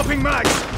Swapping mags!